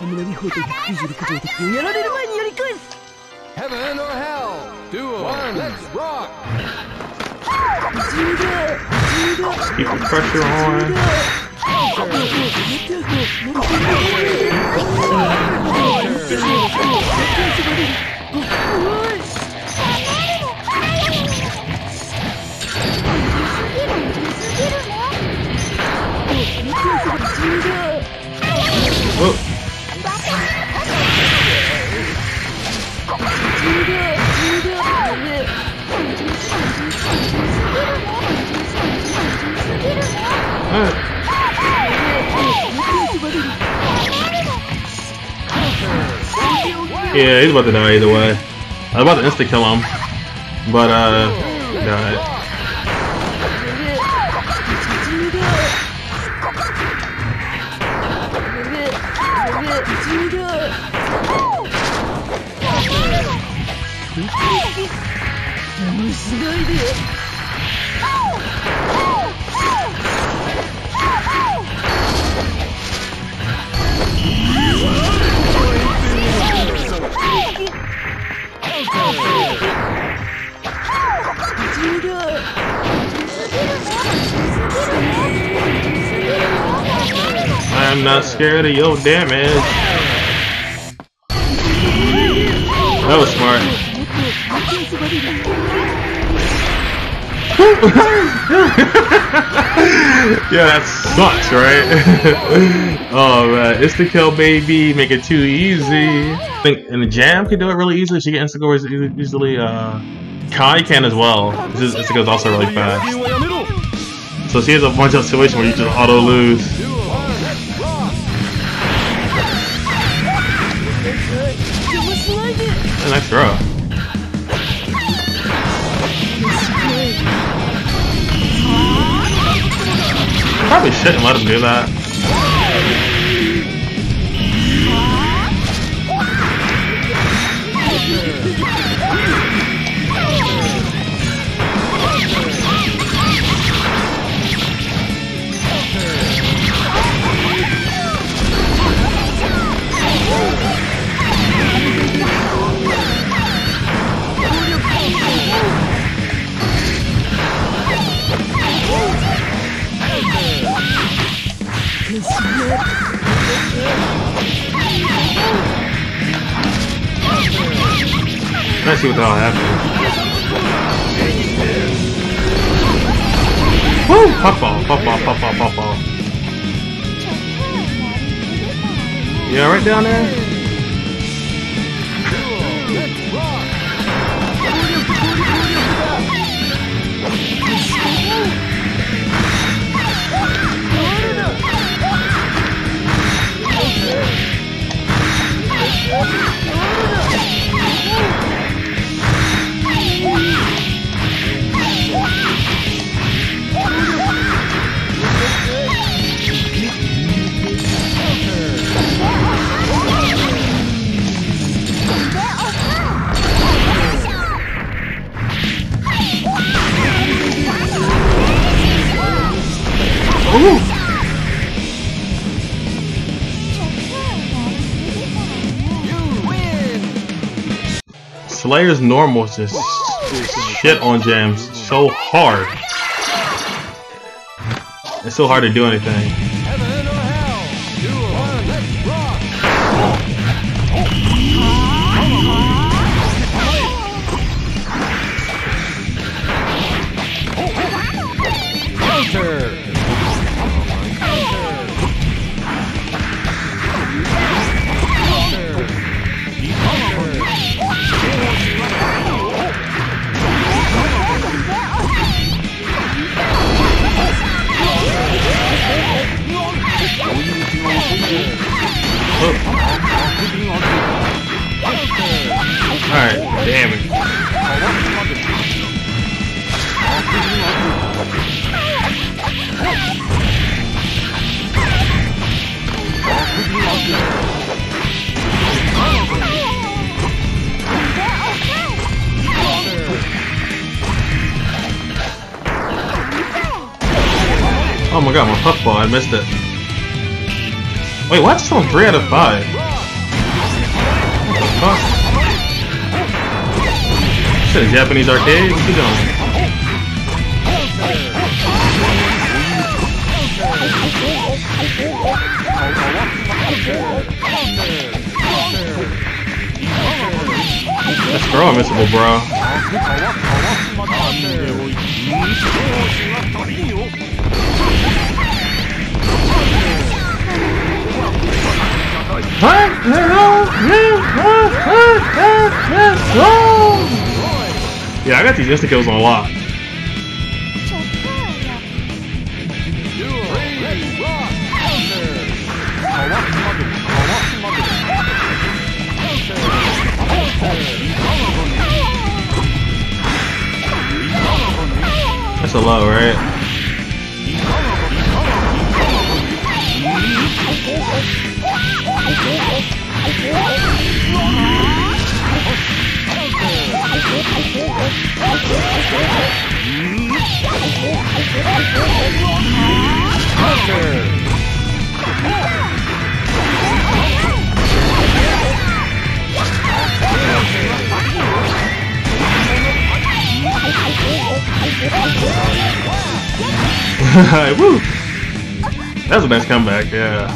カムナビ砲と196条敵をやられる前にやり返す Heaven or hell? Duo. One, let's rock. 銃だ銃だ Keep the yeah, he's about to die either way. I was about to insta kill him, but uh. I'm not scared of your damage. That was smart. yeah, that sucks, right? oh man, it's the kill, baby. Make it too easy. I think in the jam can do it really easily. She can insta scores easily. Uh, Ky can as well. This is, goes also really fast. So she has a bunch of situations where you just auto lose. Nice throw. Probably shouldn't let him do that. See what the hell. Woo! Pop ball, pop ball, pop pop down there. Slayer's normal just shit on jams so hard. It's so hard to do anything. My god, my puffball, I missed it. Wait, what? It's on 3 out of 5. fuck? Shit, Japanese arcade? What you doing? That's throw unmissable, bro. Yeah, I got these insta kills lock. Ready. That's a low, right? Woo! That was a nice comeback, yeah.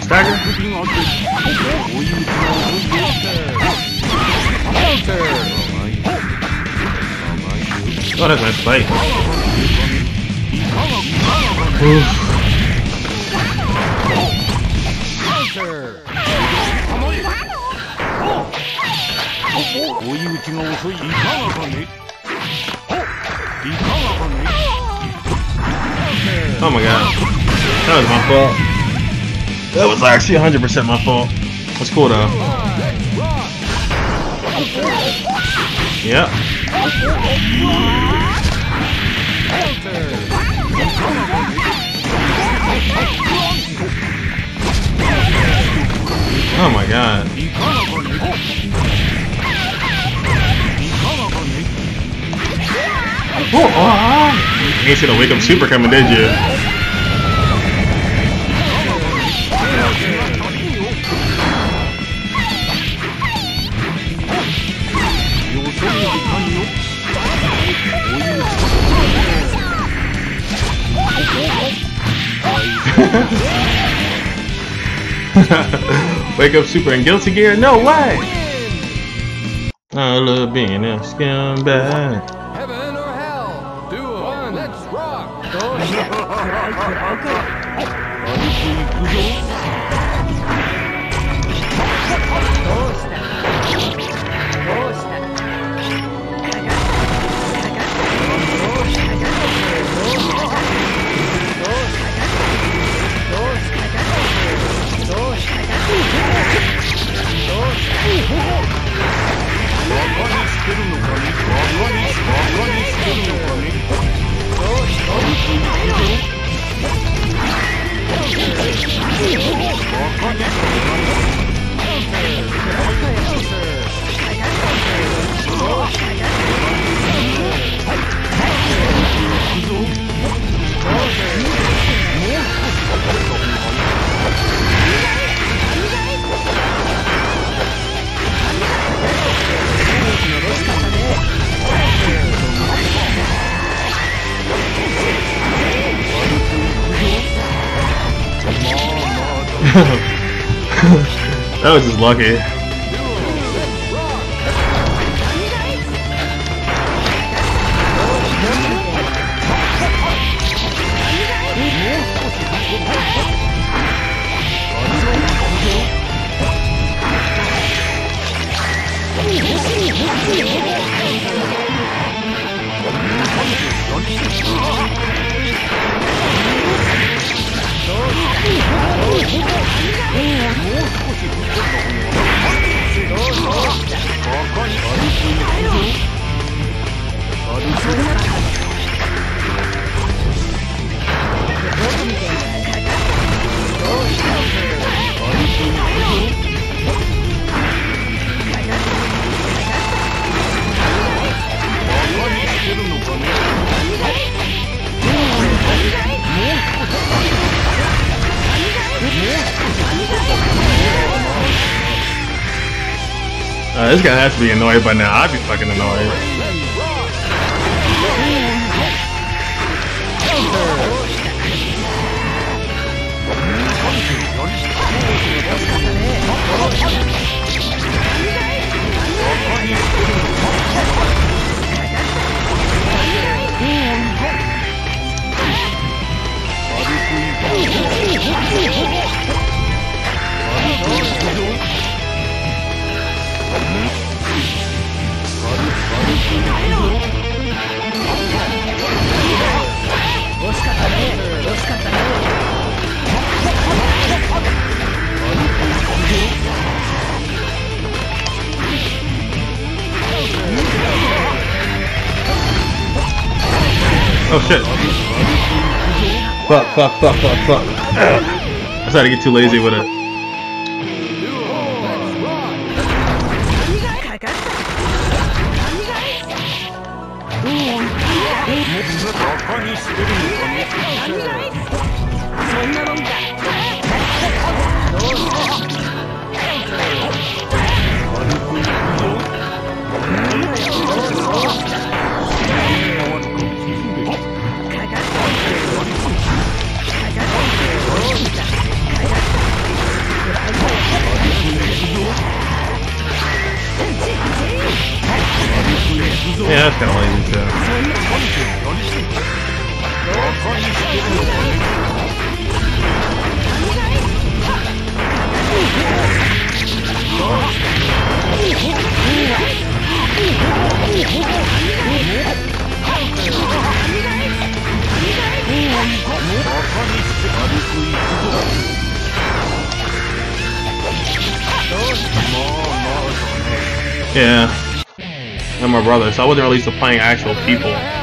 Stagger? Oh, a nice fight. Oof. Oh my god. That was my fault. That was actually 100% my fault. That's cool though. Yep. Oh my god. Oh, oh, oh. You ain't seen a wake up super coming, did you? Wake up super and guilty gear? No way! I love being a scumbag. Was just lucky. This guy has to be annoyed by now. I'd be fucking annoyed. Oh shit. Fuck, fuck, fuck, fuck, fuck. I started to get too lazy with it. Yeah, that's kind of lazy too. Yeah. And my brother, so I wasn't really playing actual people.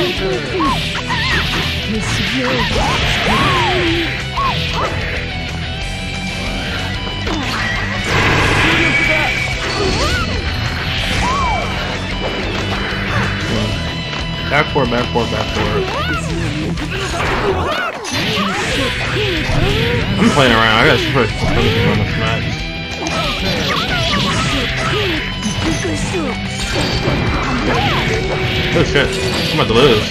Back forward, back forward, back forward. I'm playing around. I gotta first focus on this match. Oh shit. I'm about to lose.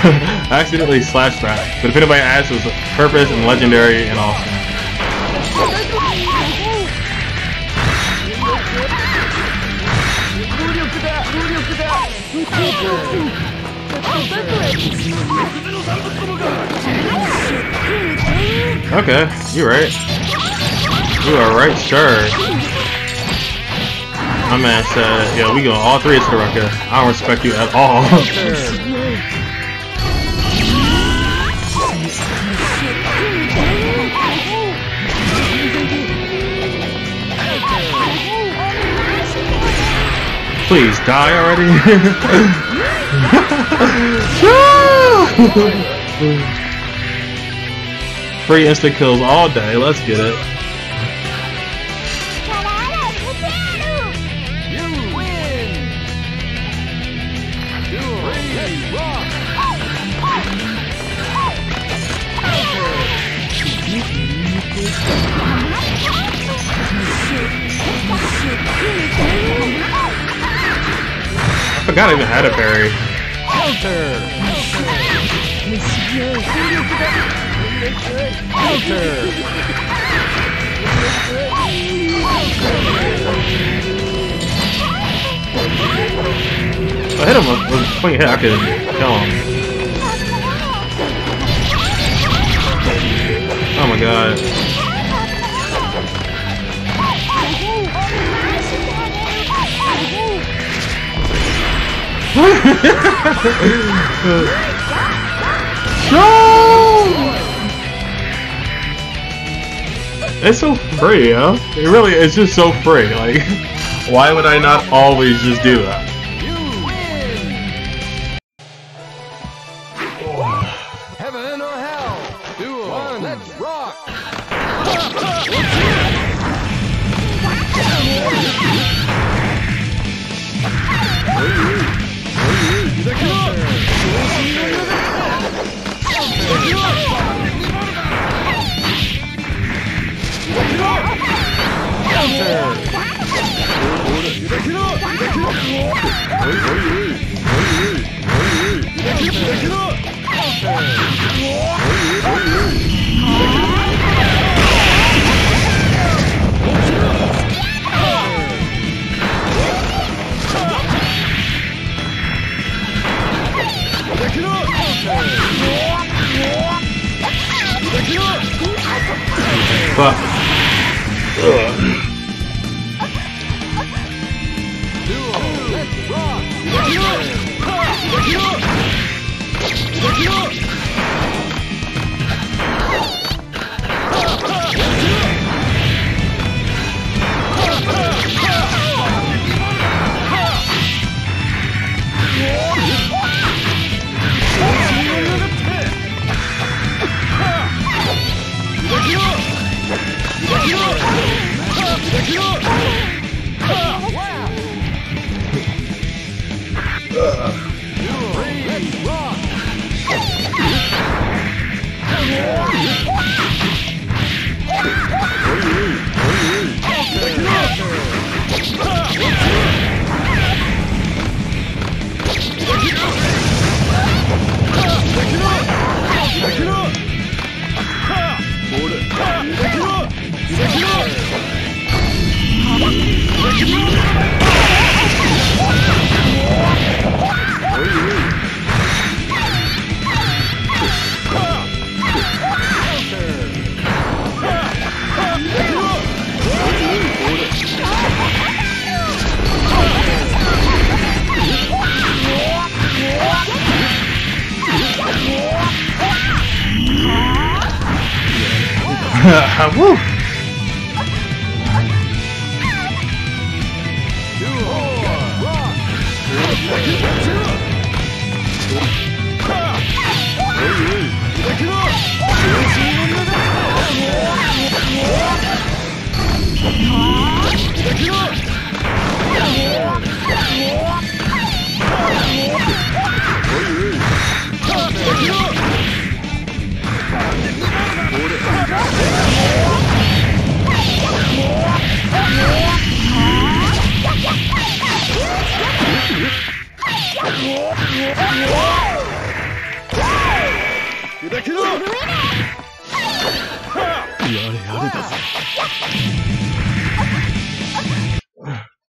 I accidentally slashed that. But if anybody asks, it was purpose and legendary and awesome. Okay, you're right. You are right, sure. My man said, yeah, we go all three the record. I don't respect you at all. Please die already. Free instant kills all day. Let's get it. You win! Rock! I forgot I even had a parry. Counter! I hit him with, with a hit, I could kill him. Oh my god. no! It's so free, huh? It really is just so free. Like, why would I not always just do that? Let's rock! Duel. woo! やれやれだぜ。